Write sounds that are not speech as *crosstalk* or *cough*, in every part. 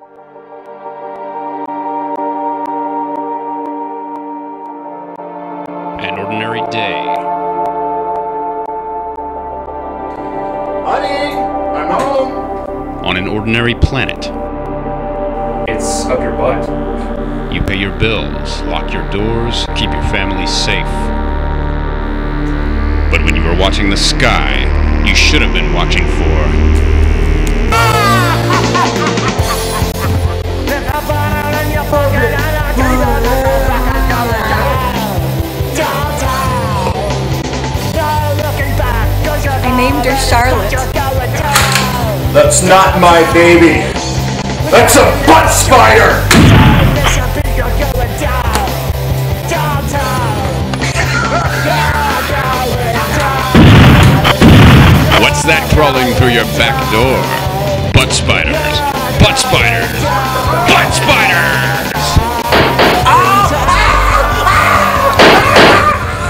An ordinary day. Honey, I'm home. On an ordinary planet. It's up your butt. You pay your bills, lock your doors, keep your family safe. But when you were watching the sky, you should have been named her Charlotte. That's not my baby. That's a butt spider. What's that crawling through your back door? Butt spiders. Butt spiders. Butt spiders!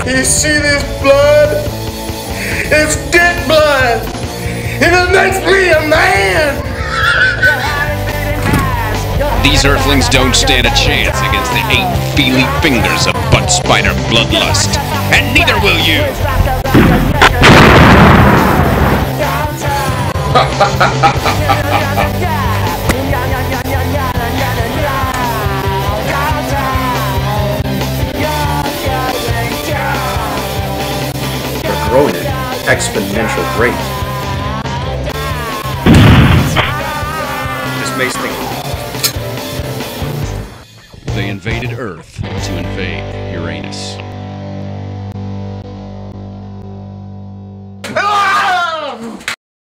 You see this blood? It's dick blood. And it makes me a man. These earthlings don't stand a chance against the eight feely fingers of butt spider bloodlust. And neither will you! They're *laughs* exponential rate. This makes things They invaded Earth to invade Uranus.